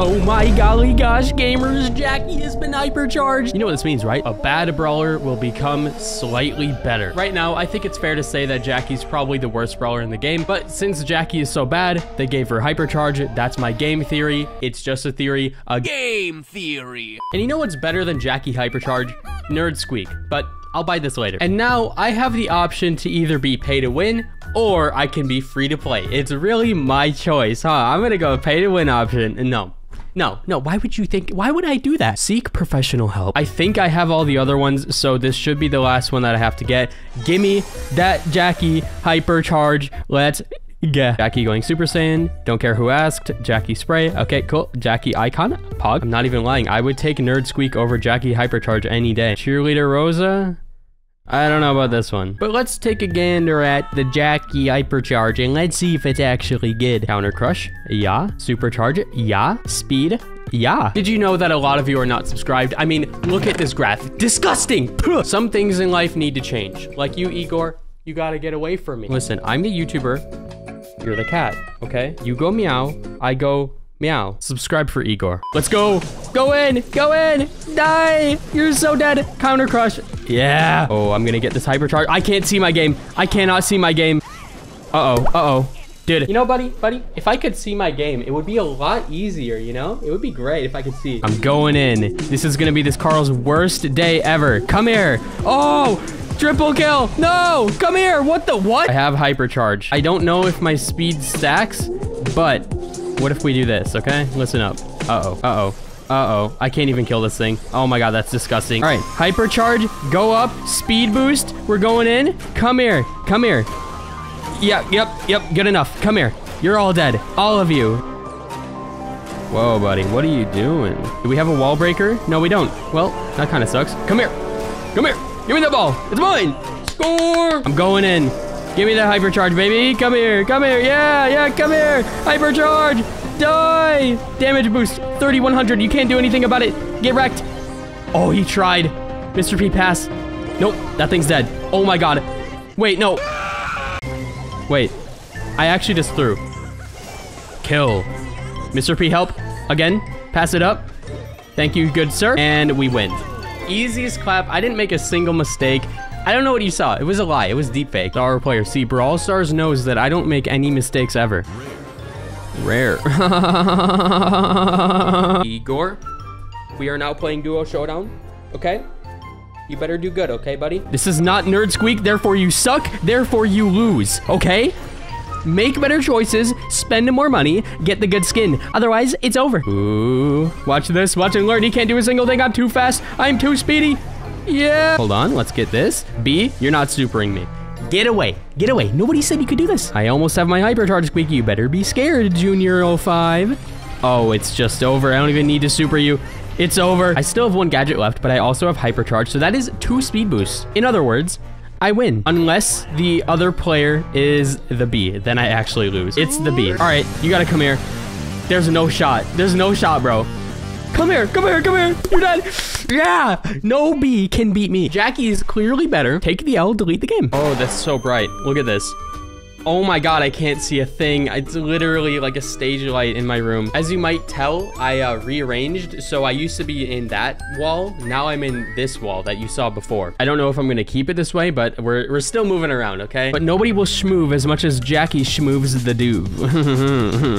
Oh my golly gosh, gamers, Jacky has been hypercharged. You know what this means, right? A bad brawler will become slightly better. Right now, I think it's fair to say that Jacky's probably the worst brawler in the game, but since Jacky is so bad, they gave her hypercharge. That's my game theory. It's just a theory, a game theory. And you know what's better than Jacky hypercharge? Nerd Squeak, but I'll buy this later. And now I have the option to either be pay to win or I can be free to play. It's really my choice, huh? I'm gonna go pay to win option. No, no, no, why would you think, why would I do that? Seek professional help. I think I have all the other ones, so this should be the last one that I have to get. Give me that Jacky hypercharge. Let's get Jacky going Super Saiyan. Don't care who asked. Jacky spray. Okay, cool. Jacky icon. Pog. I'm not even lying. I would take Nerd Squeak over Jacky hypercharge any day. Cheerleader Rosa. I don't know about this one. But let's take a gander at the Jacky Hypercharge and let's see if it's actually good. Counter Crush, yeah. Supercharge, yeah. Speed, yeah. Did you know that a lot of you are not subscribed? I mean, look at this graph. Disgusting! Some things in life need to change. Like you, Igor, you gotta get away from me. Listen, I'm the YouTuber. You're the cat, okay? You go meow, I go Meow. Subscribe for Igor. Let's go. Go in. Go in. Die. You're so dead. Counter crush. Yeah. Oh, I'm gonna get this hypercharge. I can't see my game. I cannot see my game. Uh-oh. Uh-oh. Dude, you know, buddy, buddy, if I could see my game, it would be a lot easier, you know? It would be great if I could see. I'm going in. This is gonna be this Carl's worst day ever. Come here. Oh, triple kill. No, come here. What the, what? I have hypercharge. I don't know if my speed stacks, but what if we do this, okay? Listen up. Uh-oh. Uh-oh. Uh-oh. I can't even kill this thing. Oh my god, that's disgusting. All right, hypercharge, go up, speed boost. We're going in. Come here. Come here. Yep, yep, yep, good enough. Come here. You're all dead. All of you. Whoa, buddy, what are you doing? Do we have a wall breaker? No, we don't. Well, that kind of sucks. Come here. Come here. Give me the ball. It's mine. Score. I'm going in. Give me that hypercharge, baby. Come here. Come here. Yeah, yeah, come here. Hypercharge. Die. Damage boost. 3100. You can't do anything about it. Get wrecked. Oh, he tried. Mr. P pass. Nope. That thing's dead. Oh my god. Wait, no. Wait. I actually just threw. Kill. Mr. P help. Again. Pass it up. Thank you, good sir. And we win. Easiest clap. I didn't make a single mistake. I don't know what you saw. It was a lie. It was deepfake. Star player. See, Brawl Stars knows that I don't make any mistakes ever. Rare. Igor, we are now playing Duo Showdown, okay? You better do good, okay, buddy? This is not Nerd Squeak, therefore you suck, therefore you lose, okay? Make better choices, spend more money, get the good skin. Otherwise, it's over. Ooh, watch this, watch and learn. He can't do a single thing. I'm too fast. I'm too speedy. Yeah. Hold on, let's get this. Bea, you're not supering me. Get away. Get away. Nobody said you could do this. I almost have my hypercharge squeaky. You better be scared, Junior 05. Oh, it's just over. I don't even need to super you. It's over. I still have one gadget left, but I also have hypercharge, so that is two speed boosts. In other words, I win. Unless the other player is the Bea, then I actually lose. It's the Bea. All right, you gotta come here. There's no shot. There's no shot, bro. Come here, come here, come here. You're dead. Yeah, no Bea can beat me. Jacky is clearly better. Take the L, delete the game. Oh, that's so bright. Look at this. Oh my god, I can't see a thing. It's literally like a stage light in my room. As you might tell, I uh, rearranged. So I used to be in that wall. Now I'm in this wall that you saw before. I don't know if I'm going to keep it this way, but we're, we're still moving around, okay? But nobody will schmoove as much as Jacky schmooves the dude.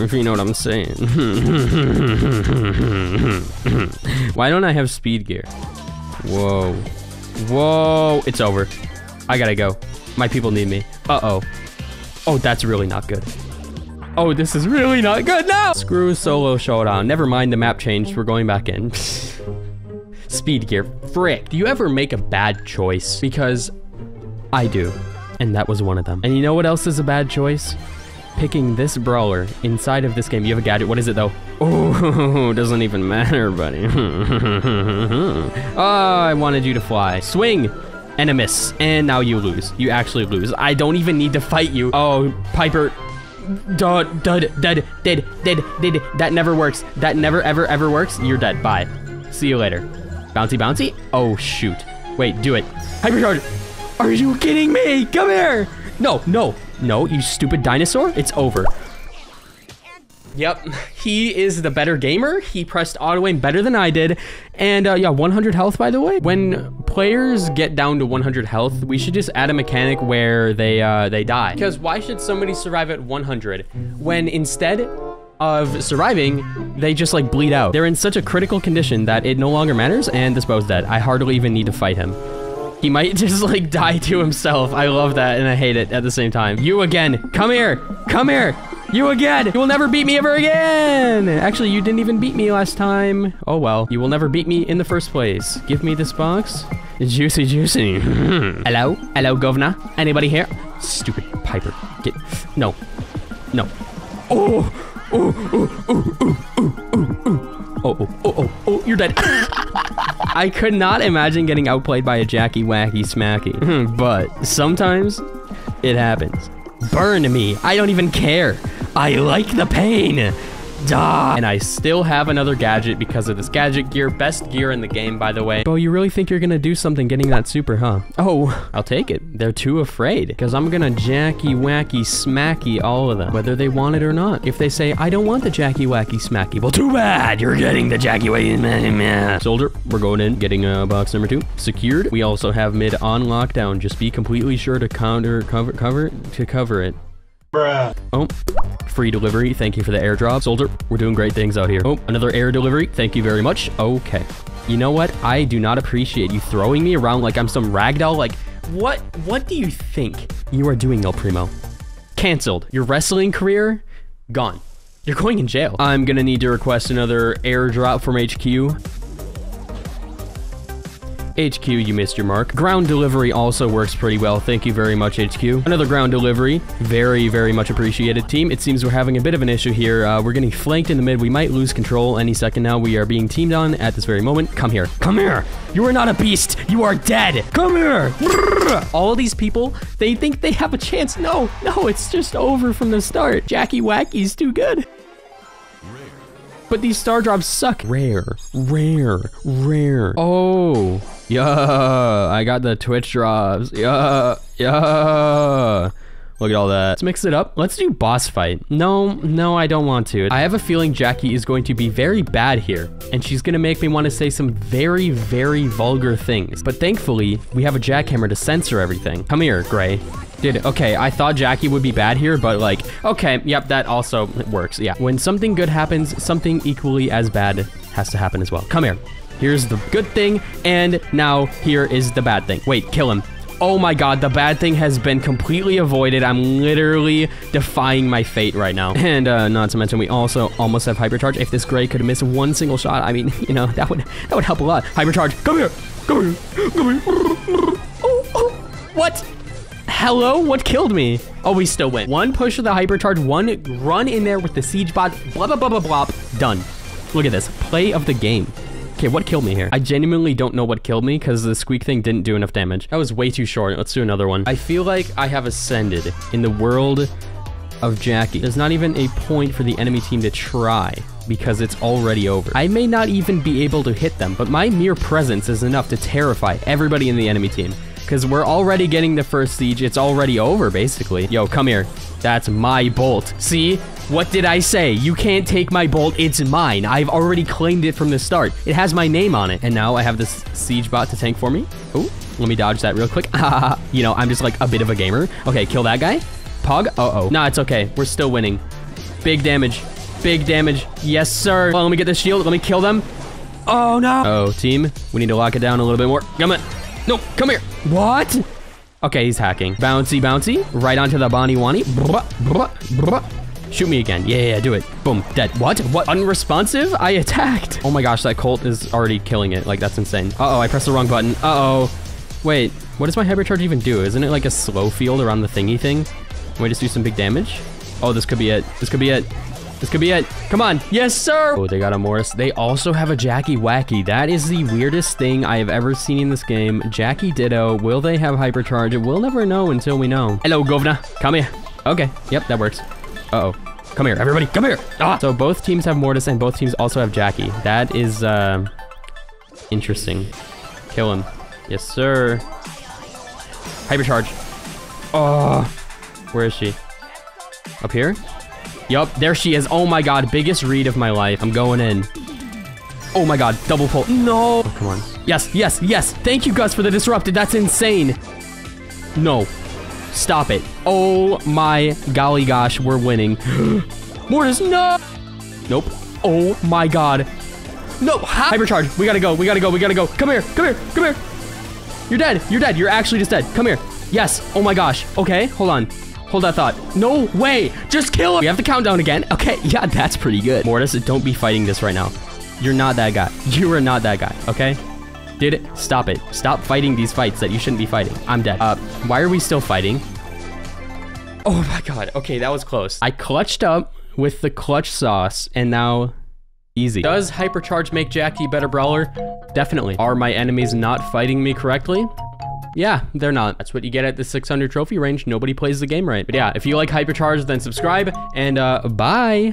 if you know what I'm saying. Why don't I have speed gear? Whoa. Whoa. It's over. I gotta go. My people need me. Uh-oh. Oh, that's really not good. Oh, this is really not good now. Screw solo showdown. Never mind, the map changed. We're going back in. Speed gear. Frick. Do you ever make a bad choice? Because I do. And that was one of them. And you know what else is a bad choice? Picking this brawler inside of this game. You have a gadget. What is it, though? Oh, doesn't even matter, buddy. oh, I wanted you to fly. Swing and miss. And now you lose. You actually lose. I don't even need to fight you. Oh, Piper. Dud, dud, dud, did, did, did. That never works. That never, ever, ever works. You're dead. Bye. See you later. Bouncy, bouncy. Oh, shoot. Wait, do it. Hypercharge. Are you kidding me? Come here. No, no, no, you stupid dinosaur. It's over. Yep, he is the better gamer. He pressed auto aim better than I did. And uh, yeah, 100 health, by the way. When players get down to 100 health, we should just add a mechanic where they uh, they die. Because why should somebody survive at 100 when instead of surviving, they just like bleed out. They're in such a critical condition that it no longer matters and this Bo's dead. I hardly even need to fight him. He might just like die to himself. I love that and I hate it at the same time. You again. Come here. Come here. You again! You will never beat me ever again! Actually, you didn't even beat me last time. Oh well. You will never beat me in the first place. Give me this box. Juicy, juicy. Hello? Hello, governor? Anybody here? Stupid Piper. Get... No. No. Oh! Oh, oh, oh, oh, oh, oh, oh. Oh, oh, oh, oh, you're dead. I could not imagine getting outplayed by a Jacky Wacky Smacky. but sometimes it happens. Burn me. I don't even care. I like the pain. Die. And I still have another gadget because of this gadget gear. Best gear in the game, by the way. Bo, you really think you're gonna do something getting that super, huh? Oh, I'll take it. They're too afraid because I'm gonna jacky wacky smacky all of them, whether they want it or not. If they say, I don't want the jacky wacky smacky, well, too bad. You're getting the jacky wacky smacky. Soldier, we're going in, getting uh, box number two secured. We also have mid on lockdown. Just be completely sure to counter cover cover to cover it. Bruh. Oh, free delivery. Thank you for the airdrop. Soldier, we're doing great things out here. Oh, another air delivery. Thank you very much. Okay. You know what? I do not appreciate you throwing me around like I'm some ragdoll. Like, what, what do you think you are doing, El Primo? Canceled. Your wrestling career? Gone. You're going in jail. I'm gonna need to request another airdrop from HQ. HQ, you missed your mark. Ground delivery also works pretty well. Thank you very much, HQ. Another ground delivery. Very, very much appreciated. Team, it seems we're having a bit of an issue here. Uh, we're getting flanked in the mid. We might lose control any second now. We are being teamed on at this very moment. Come here. Come here. You are not a beast. You are dead. Come here. All these people, they think they have a chance. No, no, it's just over from the start. Jacky Wacky's too good. But these star drops suck. Rare, rare, rare. Oh, yeah, I got the Twitch drops. Yeah, yeah. Look at all that. Let's mix it up. Let's do boss fight. No, no, I don't want to. I have a feeling Jacky is going to be very bad here, and she's gonna make me want to say some very, very vulgar things. But thankfully, we have a jackhammer to censor everything. Come here, Gray. Dude, okay, I thought Jacky would be bad here, but like, okay, yep, that also works, yeah. When something good happens, something equally as bad has to happen as well. Come here. Here's the good thing, and now here is the bad thing. Wait, kill him. Oh my god, the bad thing has been completely avoided. I'm literally defying my fate right now. And uh, not to mention, we also almost have hypercharge. If this gray could miss one single shot, I mean, you know, that would that would help a lot. Hypercharge, come here, come here, come here. Oh, oh. What? Hello? What killed me? Oh, we still win. One push of the hypercharge, one run in there with the siege bot, blah, blah, blah, blah, blah, done. Look at this. Play of the game. Okay, what killed me here? I genuinely don't know what killed me because the squeak thing didn't do enough damage. That was way too short. Let's do another one. I feel like I have ascended in the world of Jacky. There's not even a point for the enemy team to try because it's already over. I may not even be able to hit them, but my mere presence is enough to terrify everybody in the enemy team because we're already getting the first siege. It's already over, basically. Yo, come here. That's my bolt. See? What did I say? You can't take my bolt. It's mine. I've already claimed it from the start. It has my name on it. And now I have this siege bot to tank for me. Oh, let me dodge that real quick. you know, I'm just like a bit of a gamer. Okay, kill that guy. Pog. Uh-oh. Nah, it's okay. We're still winning. Big damage. Big damage. Yes, sir. Well, let me get this shield. Let me kill them. Oh, no. Oh, team. We need to lock it down a little bit more. Come on. No, come here. What? Okay, he's hacking. Bouncy, bouncy. Right onto the Bonnie Wani. Shoot me again. Yeah, yeah, do it. Boom, dead. What? What? Unresponsive? I attacked. Oh my gosh, that Colt is already killing it. Like, that's insane. Uh-oh, I pressed the wrong button. Uh-oh. Wait, what does my hypercharge even do? Isn't it like a slow field around the thingy thing? Can we just do some big damage? Oh, this could be it. This could be it. This could be it. Come on. Yes, sir. Oh, they got a Mortis. They also have a Jacky Wacky. That is the weirdest thing I have ever seen in this game. Jacky Ditto. Will they have hypercharge? We'll never know until we know. Hello, Govna. Come here. Okay. Yep, that works. Uh-oh. Come here, everybody. Come here. Ah. So both teams have Mortis and both teams also have Jacky. That is, uh, interesting. Kill him. Yes, sir. Hypercharge. Oh. Where is she? Up here? Yup, there she is. Oh my god, biggest read of my life. I'm going in. Oh my god, double pull. No. Oh, come on. Yes, yes, yes. Thank you, Gus, for the disrupted. That's insane. No. Stop it. Oh my golly gosh, we're winning. Mortis, no. Nope. Oh my god. No, hypercharge. We gotta go. We gotta go. We gotta go. Come here. Come here. Come here. You're dead. You're dead. You're actually just dead. Come here. Yes. Oh my gosh. Okay, hold on. Hold that thought. No way. Just kill him. We have the countdown again. Okay, yeah, that's pretty good. Mortis, don't be fighting this right now. You're not that guy. You are not that guy, okay? Did it? Stop it. Stop fighting these fights that you shouldn't be fighting. I'm dead. Uh, why are we still fighting? Oh my god. Okay, that was close. I clutched up with the clutch sauce, and now easy. Does Hypercharge make Jacky a better brawler? Definitely. Are my enemies not fighting me correctly? Yeah, they're not. That's what you get at the 600 trophy range. Nobody plays the game right. But yeah, if you like Hypercharge, then subscribe, and uh, bye.